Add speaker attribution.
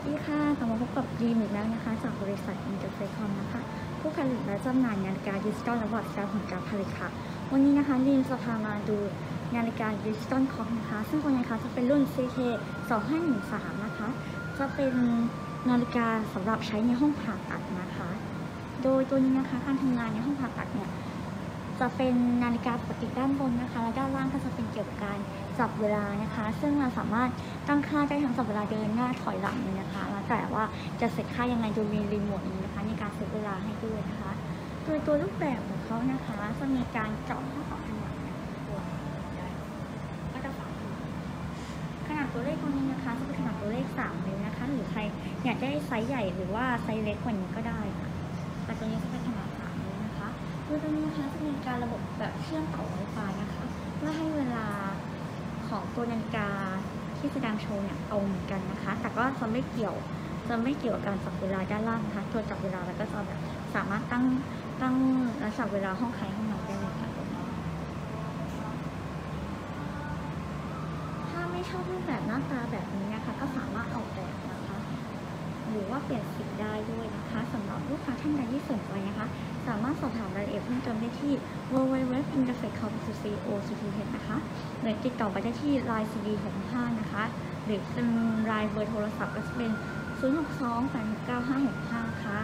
Speaker 1: สวัสดีค่ะ กลับมาพบกับดีมอีกแล้วนะคะ จากบริษัทอินเตอร์เฟคอมนะคะ ผู้ผลิตและจำหน่ายนาฬิกาดิจิตอลและบอร์ดแสดงผลการผลิตค่ะ วันนี้นะคะดีมจะพามาดูนาฬิกาดิจิตอลคอมนะคะ ซึ่งตัวนี้นะคะจะเป็นรุ่น CK 2513นะคะ จะเป็นนาฬิกาสำหรับใช้ในห้องผ่าตัดนะคะ โดยตัวนี้นะคะการทำงานในห้องผ่าตัดเนี่ย จะเป็นนาฬิกาปกติด้านบนนะคะ และด้าน จับเวลานะคะ ซึ่งเราสามารถตั้งค่าได้ทั้งจับเวลาเดินหน้าถอยหลังเลยนะคะแล้วแต่ว่าจะเสร็จค่ายังไงโดยมีรีโมทนี้นะคะในการเซตเวลาให้ด้วยนะคะโดยตัวรูปแบบของเขานะคะจะมีการเจาะข้อต่อขนาดตัวก็จะฝาขนาดตัวเลขตรงนี้นะคะจะเป็นขนาดตัวเลข3นิ้วนะคะ หรือใครอยากได้ไซส์ใหญ่หรือว่าไซส์เล็กกว่านี้ก็ได้ค่ะแต่ตัวนี้จะเป็นขนาด3นิ้วนะคะโดยตรงนี้นะคะจะมีการระบบแบบเชื่อมต่อ Wi-Fi นะคะเพื่อให้เวลา ของตัวนาฬิกาที่แสดงโชว์เนี่ยตรงกันนะคะ แต่ก็จะไม่เกี่ยวจะไม่เกี่ยวกับการจับเวลาด้านล่างนะคะตัวจับเวลาแล้วก็จะแบบสามารถตั้งตั้งและจับเวลาห้องใครห้องมันได้เลยค่ะถ้าไม่ชอบรูปแบบหน้าตาแบบนี้นะคะก็สามารถออกแบบนะคะ หรือว่าเปลี่ยนสีได้ด้วยนะคะสำหรับลูกค้าท่านใดที่สนใจารถสอบถามรายละเอียดเพิ่มเติมได้ที่ www.interfacecom.co.th นะคะ หรือติดต่อไปได้ที่ line cd 65นะคะ หรือเป็นรายเบอร์โทรศัพท์ก็จะเป็น 062 8 9 5 6 5 ค่ะ